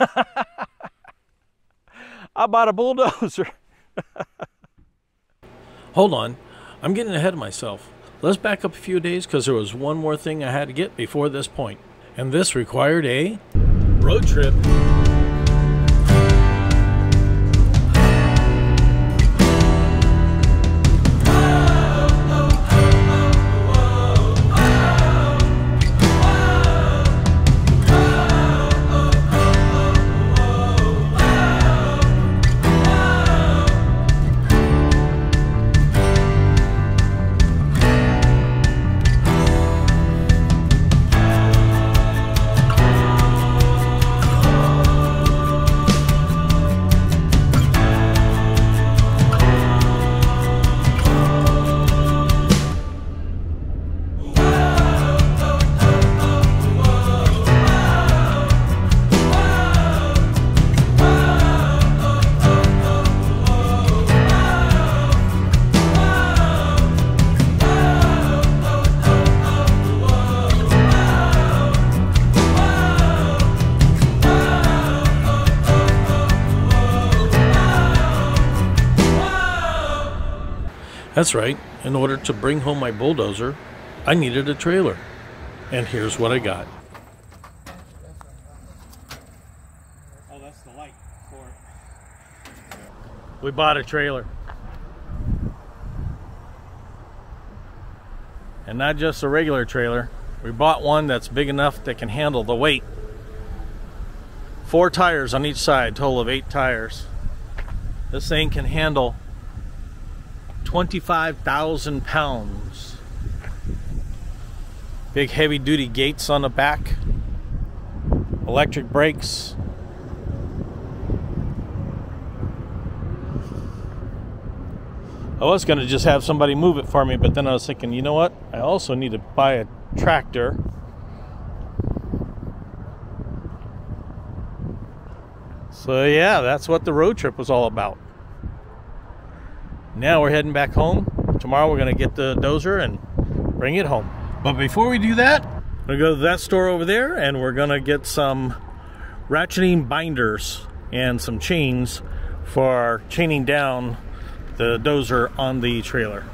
I bought a bulldozer. Hold on, I'm getting ahead of myself. Let's back up a few days because there was one more thing I had to get before this point, and this required a road trip. That's right. In order to bring home my bulldozer, I needed a trailer. And here's what I got. Oh, that's the light for it. We bought a trailer. And not just a regular trailer. We bought one that's big enough that can handle the weight. Four tires on each side, total of eight tires. This thing can handle 25,000 pounds. Big heavy duty gates on the back. Electric brakes. I was going to just have somebody move it for me, but then I was thinking, you know what? I also need to buy a tractor. So, yeah, that's what the road trip was all about. Now we're heading back home. Tomorrow we're going to get the dozer and bring it home. But before we do that, we're going to go to that store over there and we're going to get some ratcheting binders and some chains for chaining down the dozer on the trailer.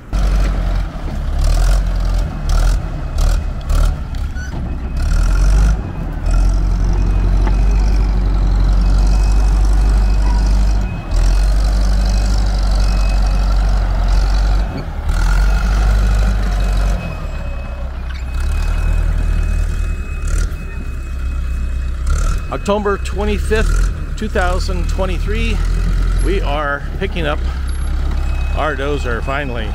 October 25th, 2023, we are picking up our dozer finally.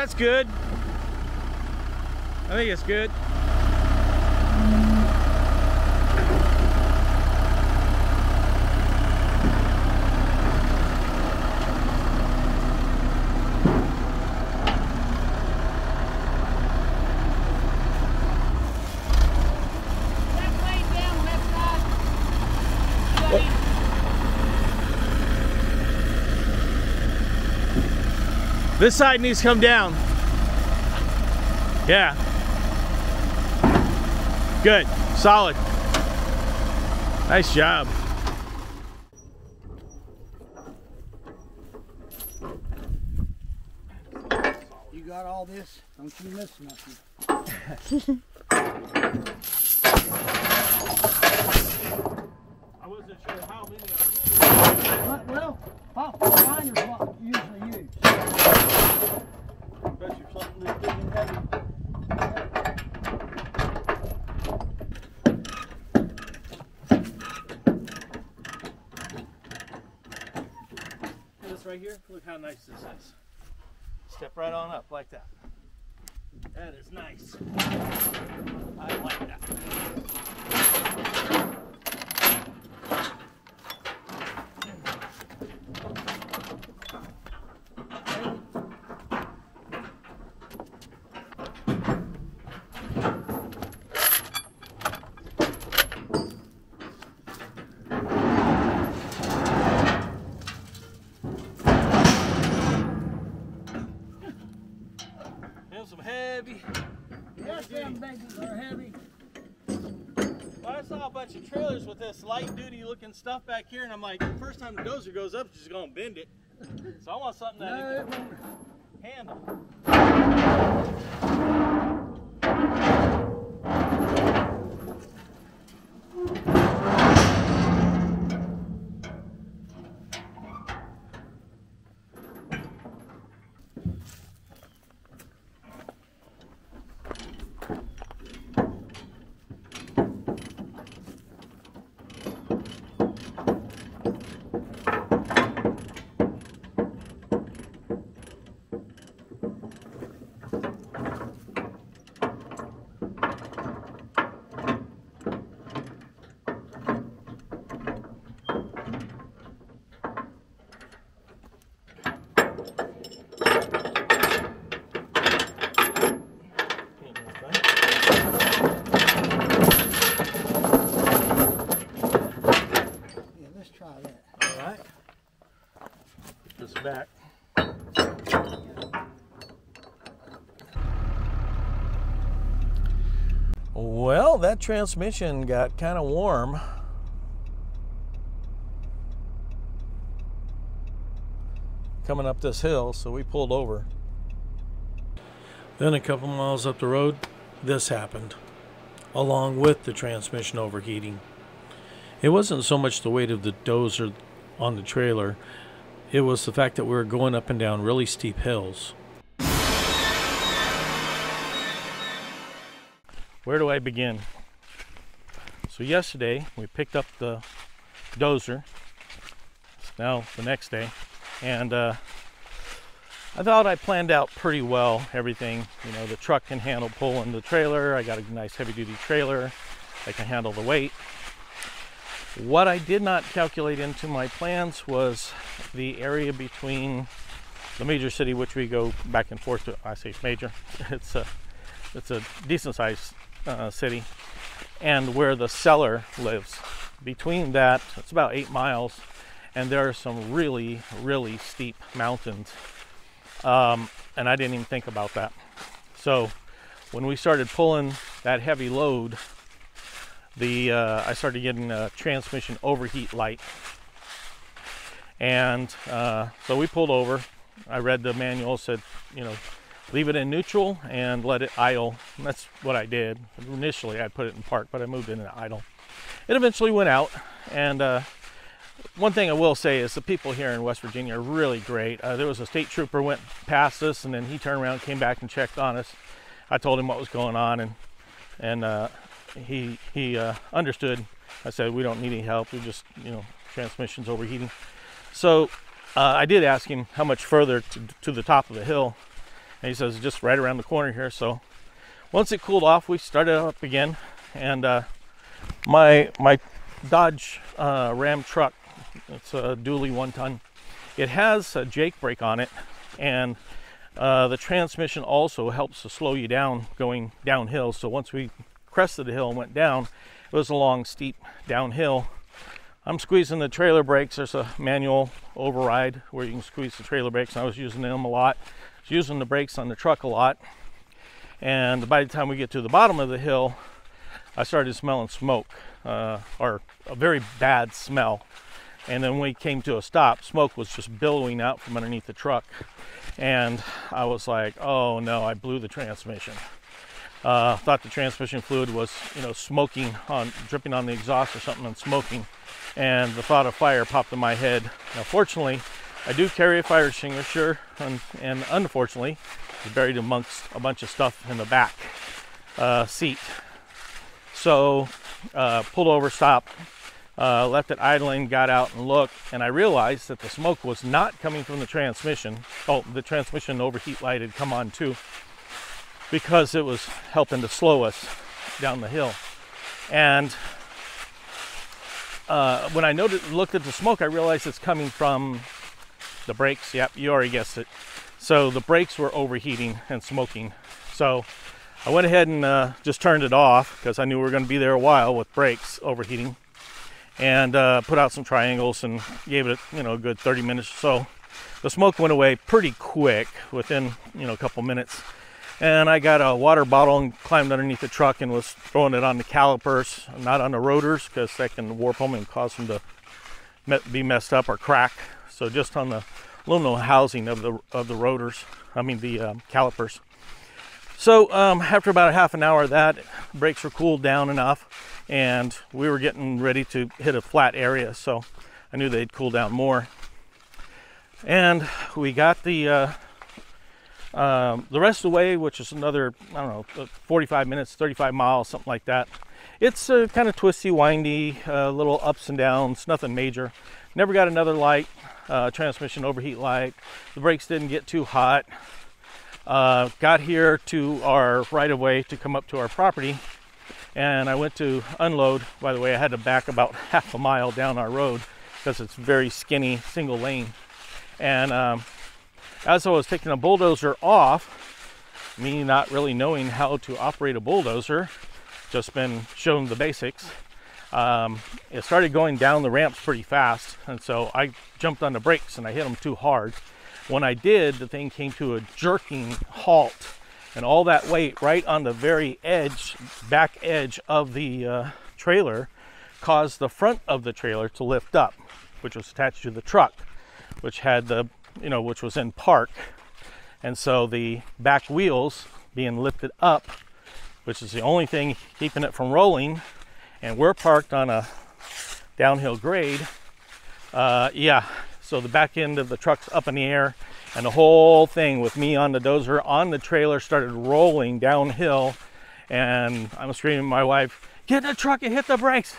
That's good. I think it's good. This side needs to come down. Yeah. Good. Solid. Nice job. You got all this? Don't you miss nothing. I wasn't sure how many I What, well, pop finer's what you usually use. Bet you're something this big and heavy. this right here, look how nice this is. Step right on up like that. That is nice. I like that. Have some heavy. Yes, them babies are heavy. Well, I saw a bunch of trailers with this light duty looking stuff back here, and I'm like, the first time the dozer goes up, she's gonna bend it. So I want something that No, it can handle. Well, that transmission got kind of warm. Coming up this hill, so we pulled over. Then a couple miles up the road, this happened, along with the transmission overheating. It wasn't so much the weight of the dozer on the trailer, it was the fact that we were going up and down really steep hills. Where do I begin? So, yesterday we picked up the dozer. It's now the next day. And uh, I thought I planned out pretty well everything. You know, the truck can handle pulling the trailer. I got a nice heavy duty trailer I can handle the weight. What I did not calculate into my plans was the area between the major city, which we go back and forth to. I say major, it's a it's a decent sized uh, city, and where the seller lives. Between that, it's about eight miles, and there are some really really steep mountains, um, and I didn't even think about that. So when we started pulling that heavy load, the uh, I started getting a transmission overheat light, and uh, so we pulled over. I read the manual, said you know leave it in neutral and let it idle. And that's what I did. Initially, I put it in park, but I moved it into idle. It eventually went out, and uh, one thing I will say is the people here in West Virginia are really great. Uh, there was a state trooper went past us, and then he turned around, came back, and checked on us. I told him what was going on, and and uh, he he uh, understood. I said we don't need any help. We just you know transmissions overheating. So uh, I did ask him how much further to, to the top of the hill, and he says just right around the corner here. So once it cooled off, we started up again, and uh, my my Dodge uh, Ram truck, it's a dually one ton. It has a Jake brake on it, and uh, the transmission also helps to slow you down going downhill. So once we crested the hill and went down, it was a long, steep downhill. I'm squeezing the trailer brakes. There's a manual override where you can squeeze the trailer brakes. I was using them a lot. Using the brakes on the truck a lot. And by the time we get to the bottom of the hill, I started smelling smoke, uh, or a very bad smell. And then when we came to a stop, smoke was just billowing out from underneath the truck. And I was like, oh no, I blew the transmission. Uh, thought the transmission fluid was, you know, smoking on, dripping on the exhaust or something and smoking. And the thought of fire popped in my head. Now, fortunately, I do carry a fire extinguisher, and, and unfortunately, it's buried amongst a bunch of stuff in the back uh, seat. So, uh, pulled over, stopped. uh, left it idling, got out and looked, and I realized that the smoke was not coming from the transmission. Oh, the transmission overheat light had come on too, because it was helping to slow us down the hill. And uh, when I looked at the smoke, I realized it's coming from the brakes. Yep, you already guessed it. So the brakes were overheating and smoking. So I went ahead and uh, just turned it off because I knew we were going to be there a while with brakes overheating, and uh, put out some triangles and gave it you know a good 30 minutes or so. The smoke went away pretty quick within you know a couple minutes, and I got a water bottle and climbed underneath the truck and was throwing it on the calipers, not on the rotors because that can warp them and cause them to be messed up or crack. So just on the aluminum housing of the of the rotors, I mean the um, calipers. So um, after about a half an hour that, brakes were cooled down enough, and we were getting ready to hit a flat area. So I knew they'd cool down more, and we got the uh, um, the rest of the way, which is another I don't know, 45 minutes, 35 miles, something like that. It's uh, kind of twisty, windy, uh, little ups and downs, nothing major. Never got another light, uh, transmission overheat light. The brakes didn't get too hot. Uh, got here to our right of way to come up to our property, and I went to unload. By the way, I had to back about half a mile down our road because it's very skinny single lane. And um, as I was taking a bulldozer off, me not really knowing how to operate a bulldozer, just been shown the basics. Um, it started going down the ramps pretty fast, and so I jumped on the brakes and I hit them too hard when I did, the thing came to a jerking halt, and all that weight right on the very edge, back edge of the uh, trailer, caused the front of the trailer to lift up, which was attached to the truck, which had the, you know, which was in park. And so the back wheels being lifted up, which is the only thing keeping it from rolling, and we're parked on a downhill grade. Uh, yeah, so the back end of the truck's up in the air, and the whole thing with me on the dozer on the trailer started rolling downhill. And I'm screaming at my wife, Get in the truck and hit the brakes.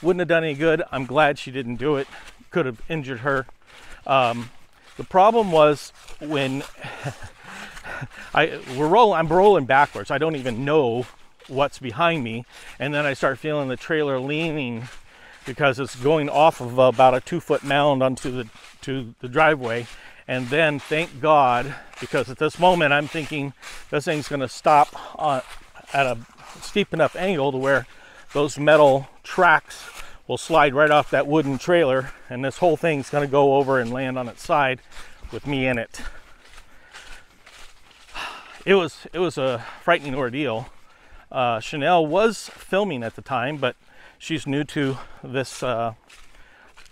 Wouldn't have done any good. I'm glad she didn't do it. Could have injured her. Um, the problem was when I we're rolling, I'm rolling backwards. I don't even know what's behind me, and then I start feeling the trailer leaning because it's going off of about a two foot mound onto the to the driveway. And then thank god because at this moment i'm thinking this thing's going to stop on, at a steep enough angle to where those metal tracks will slide right off that wooden trailer and this whole thing's going to go over and land on its side with me in it. It was it was a frightening ordeal uh, chanel was filming at the time but she's new to this uh,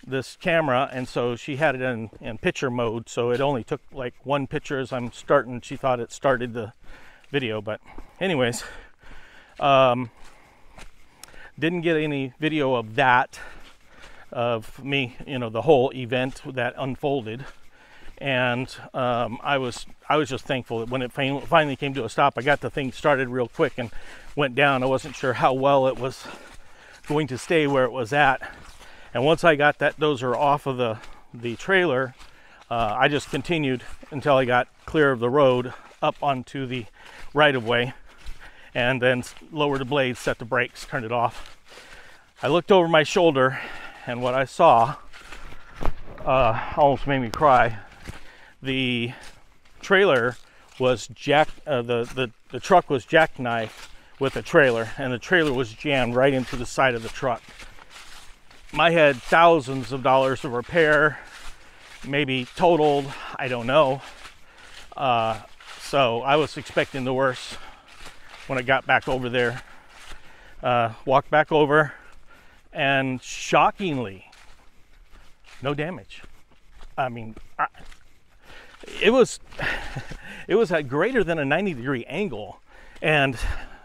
this camera and so she had it in, in picture mode so it only took like one picture as I'm starting. She thought it started the video but anyways um, didn't get any video of that of me you know the whole event that unfolded and um, I was I was just thankful that when it finally came to a stop I got the thing started real quick and went down I wasn't sure how well it was going to stay where it was at. And once I got that dozer off of the, the trailer, uh, I just continued until I got clear of the road up onto the right of way and then lowered the blades, set the brakes, turned it off. I looked over my shoulder and what I saw uh, almost made me cry. The trailer was jack, uh, the, the, the truck was jackknifed with a trailer, and the trailer was jammed right into the side of the truck. My had thousands of dollars of repair, maybe totaled, I don't know. Uh, so I was expecting the worst when I got back over there. Uh, walked back over, and shockingly, no damage. I mean, I, it was it was at greater than a 90 degree angle, and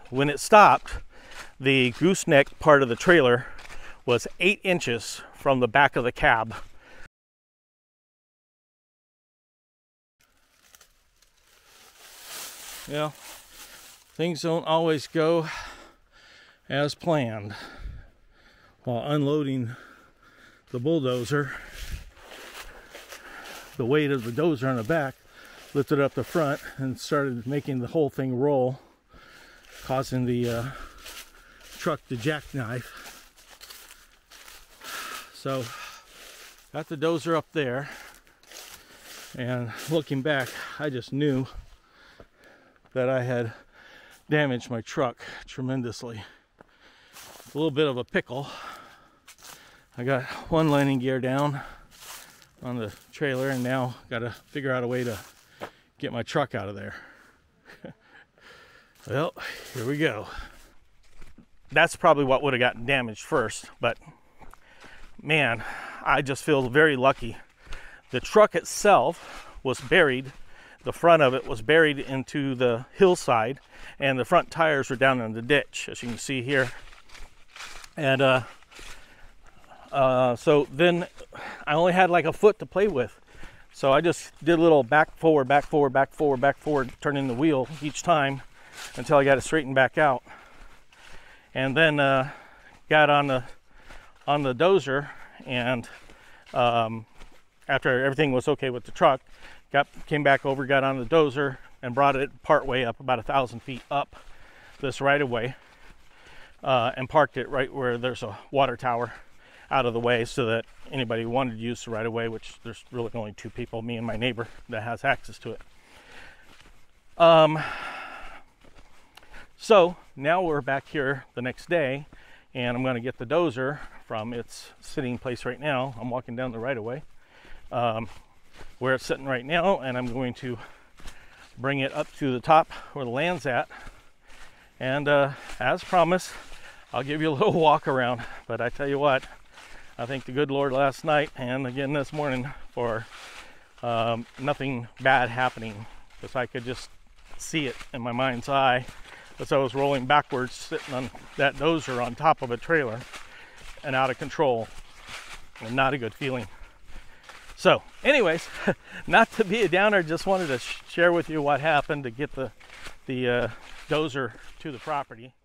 when it stopped, the gooseneck part of the trailer was eight inches from the back of the cab. Yeah, things don't always go as planned while unloading the bulldozer, the weight of the dozer on the back lifted up the front and started making the whole thing roll, causing the uh, truck to jackknife. So, got the dozer up there, and looking back, I just knew that I had damaged my truck tremendously. A little bit of a pickle. I got one landing gear down on the trailer, and now got to figure out a way to get my truck out of there. well, here we go. That's probably what would have gotten damaged first, but man, I just feel very lucky. The truck itself was buried, the front of it was buried into the hillside, and the front tires were down in the ditch, as you can see here. And uh, uh, so then I only had like a foot to play with. So I just did a little back forward, back forward, back forward, back forward, turning the wheel each time until I got it straightened back out. And then uh, got on the on the dozer, and um, after everything was okay with the truck, got came back over, got on the dozer, and brought it part way up, about a thousand feet up this right of way, uh, and parked it right where there's a water tower out of the way so that anybody who wanted to use the right of way, which there's really only two people, me and my neighbor, that has access to it. Um, so now we're back here the next day, and I'm going to get the dozer from its sitting place right now. I'm walking down the right of way um, where it's sitting right now, and I'm going to bring it up to the top where the land's at. And uh, as promised, I'll give you a little walk around. But I tell you what, I thank the good Lord last night and again this morning for um, nothing bad happening because I could just see it in my mind's eye as I was rolling backwards, sitting on that dozer on top of a trailer and out of control and not a good feeling. So, anyways, not to be a downer, just wanted to sh- share with you what happened to get the the uh, dozer to the property.